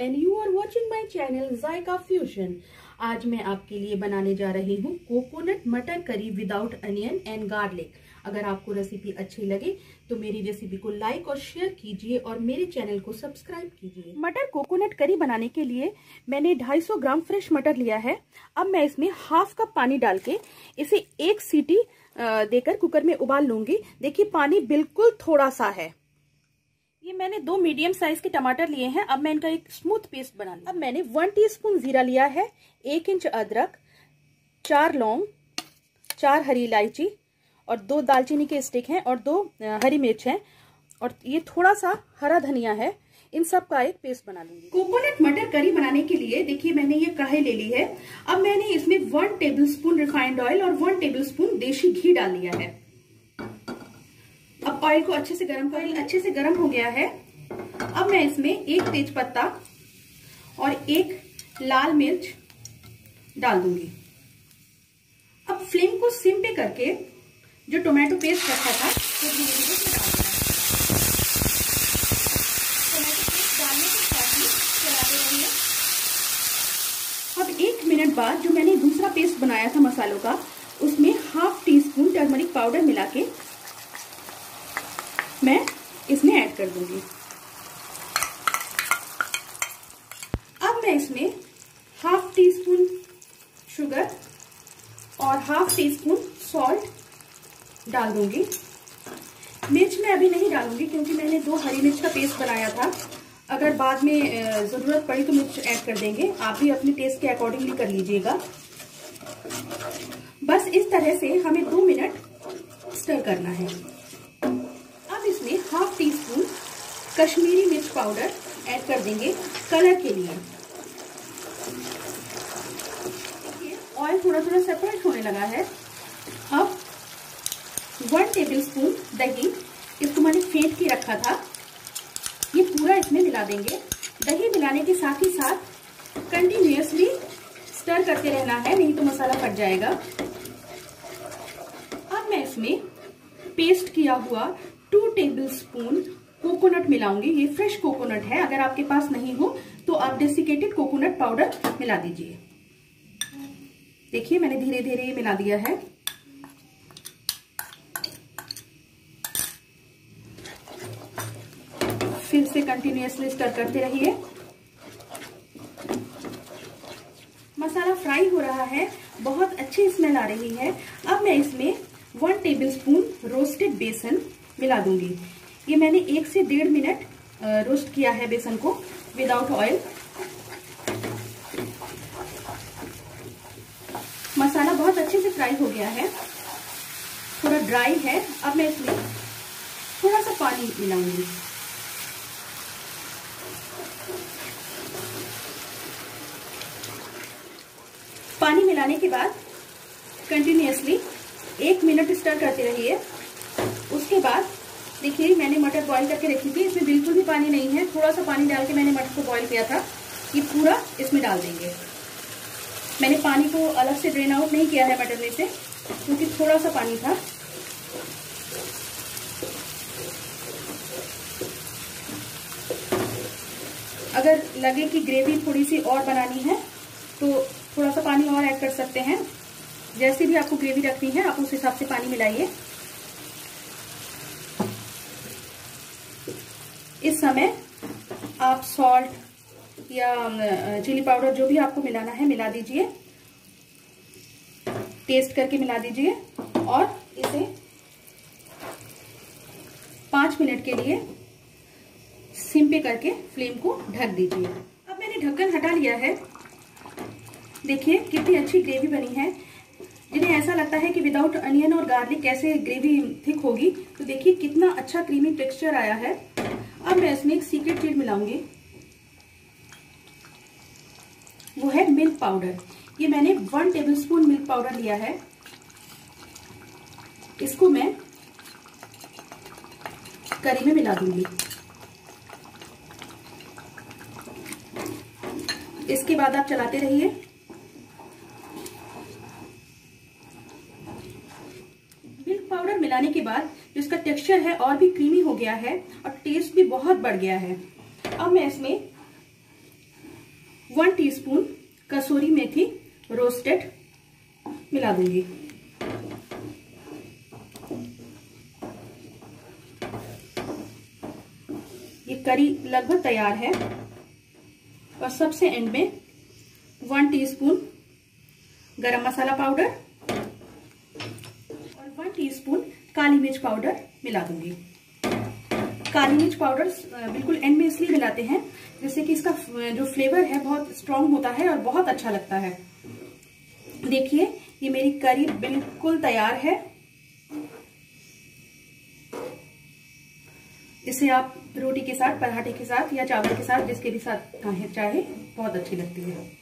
and you are watching my channel Zaika Fusion. आज मैं आपके लिए बनाने जा रही हूँ कोकोनट मटर करी विदाउट अनियन एंड गार्लिक अगर आपको रेसिपी अच्छी लगे तो मेरी रेसिपी को लाइक और शेयर कीजिए और मेरे चैनल को सब्सक्राइब कीजिए। मटर कोकोनट करी बनाने के लिए मैंने 250 ग्राम फ्रेश मटर लिया है। अब मैं इसमें हाफ़ कप पानी डाल के इसे एक सीटी देकर कुकर में उबाल लूँगी। देखिए, पानी बिल्कुल थोड़ा सा है। ये मैंने दो मीडियम साइज़ के टमाटर लिए हैं। अब मैं इनका एक स्मूथ पेस्ट बना अब मैंने वन टीस्पून जीरा लिया है, एक इंच अदरक, चार लौंग, चार हरी इलायची और दो दालचीनी के स्टिक हैं और दो हरी मिर्च हैं। और ये थोड़ा सा हरा धनिया है। इन सब का एक पेस्ट बना लूँगी। कोकोनट मटर करी बनाने के लिए देखिए मैंने ये कढ़ाई ले ली है। अब मैंने इसमें one tablespoon refined oil और वन टेबल स्पून देशी घी डाल लिया है। अब ऑयल को अच्छे से गर्म कर, अच्छे से गर्म हो गया है। अब मैं इसमें एक तेज पत्ता और एक लाल मिर्च डाल दूँगी। अब फ्लेम को सिम पे करके जो टोमेटो पेस्ट रखा था, वो धीरे धीरे से डाल टोमेटो पेस्ट डालने के साथ ही चलाते रहिए अब एक मिनट बाद जो मैंने दूसरा पेस्ट बनाया था मसालों का, उसमें half teaspoon turmeric powder मिला के मैं इसमें ऐड कर दूँगी। अब मैं इसमें हाफ़ टी स्पून शुगर और हाफ़ टी स्पून सॉल्ट डाल दूँगी। मिर्च मैं अभी नहीं डालूँगी क्योंकि मैंने दो हरी मिर्च का पेस्ट बनाया था। अगर बाद में ज़रूरत पड़ी तो मिर्च ऐड कर देंगे। आप भी अपने टेस्ट के अकॉर्डिंगली कर लीजिएगा। बस इस तरह से हमें दो मिनट स्टर करना है। अब इसमें हाफ़ टी स्पून कश्मीरी मिर्च पाउडर ऐड कर देंगे कलर के लिए। ऑयल थोड़ा थोड़ा सेपरेट होने लगा है। अब वन टेबल स्पून दही। इसको मैंने फेंट के रखा था। ये पूरा इसमें मिला देंगे। दही मिलाने के साथ ही साथ कंटिन्यूसली स्टर करते रहना है, नहीं तो मसाला फट जाएगा। अब मैं इसमें पेस्ट किया हुआ टू टेबल स्पून कोकोनट मिलाऊँगी। ये फ्रेश कोकोनट है। अगर आपके पास नहीं हो तो आप डेसिकेटेड कोकोनट पाउडर मिला दीजिए। देखिए, मैंने धीरे धीरे ये मिला दिया है। फिर से कंटिन्यूसली स्टर करते रहिए। मसाला फ्राई हो रहा है, बहुत अच्छी स्मेल आ रही है। अब मैं इसमें वन टेबल स्पून रोस्टेड बेसन मिला दूँगी। ये मैंने एक से डेढ़ मिनट रोस्ट किया है बेसन को विदाउट ऑयल मसाला बहुत अच्छे से फ्राई हो गया है। थोड़ा ड्राई है। अब मैं इसमें थोड़ा सा पानी मिलाऊँगी पानी मिलाने के बाद कंटिन्यूसली एक मिनट स्टर करते रहिए। उसके बाद, देखिए, मैंने मटर बॉईल करके रखी थी, इसमें बिल्कुल भी पानी नहीं है। थोड़ा सा पानी डाल के मैंने मटर को बॉईल किया था। ये पूरा इसमें डाल देंगे। मैंने पानी को अलग से ड्रेन आउट नहीं किया है मटर में से, क्योंकि थोड़ा सा पानी था। अगर लगे कि ग्रेवी थोड़ी सी और बनानी है तो थोड़ा सा पानी और ऐड कर सकते हैं। जैसे भी आपको ग्रेवी रखनी है, आप उस हिसाब से पानी मिलाइए। इस समय आप सॉल्ट या चिली पाउडर जो भी आपको मिलाना है, मिला दीजिए। टेस्ट करके मिला दीजिए और इसे पाँच मिनट के लिए सिम पे करके फ्लेम को ढक दीजिए। अब मैंने ढक्कन हटा लिया है। देखिए, कितनी अच्छी ग्रेवी बनी है। जिन्हें ऐसा लगता है कि विदाउट अनियन और गार्लिक कैसे ग्रेवी थिक होगी तो देखिए कितना अच्छा क्रीमी टेक्सचर आया है। अब मैं इसमें एक सीक्रेट चीज़ मिलाऊँगी। वो है मिल्क पाउडर ये मैंने one tablespoon milk powder लिया है। इसको मैं करी में मिला दूँगी। इसके बाद आप चलाते रहिए। पाउडर मिलाने के बाद जो इसका टेक्सचर है और भी क्रीमी हो गया है और टेस्ट भी बहुत बढ़ गया है। अब मैं इसमें वन टीस्पून कसूरी मेथी रोस्टेड मिला दूँगी। ये करी लगभग तैयार है और सबसे एंड में वन टीस्पून गरम मसाला पाउडर टीस्पून काली मिर्च पाउडर मिला दूँगी। काली मिर्च पाउडर बिल्कुल एंड में इसलिए मिलाते हैं जिससे कि इसका जो फ्लेवर है बहुत स्ट्रांग होता है और बहुत अच्छा लगता है। देखिए, ये मेरी करी बिल्कुल तैयार है। इसे आप रोटी के साथ, पराठे के साथ या चावल के साथ, जिसके भी साथ चाहे, बहुत अच्छी लगती है।